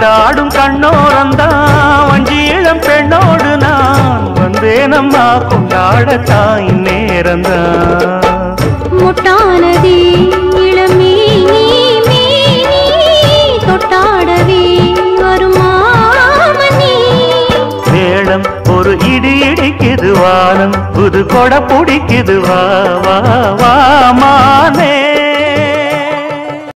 கொண்டாடும் கண்ணோரந்தான் வஞ்சியிளம் பெண்ணோடு நான் வந்தேனம்மா கொண்டாடத்தான் இந்நேரந்தான் முட்டானதே இளமே நீ தொட்டாடவே வருமாமணி வேளம் ஒரு இடி இடிக்குது வானம் புது கொடை பிடிக்குது வா வா வாமா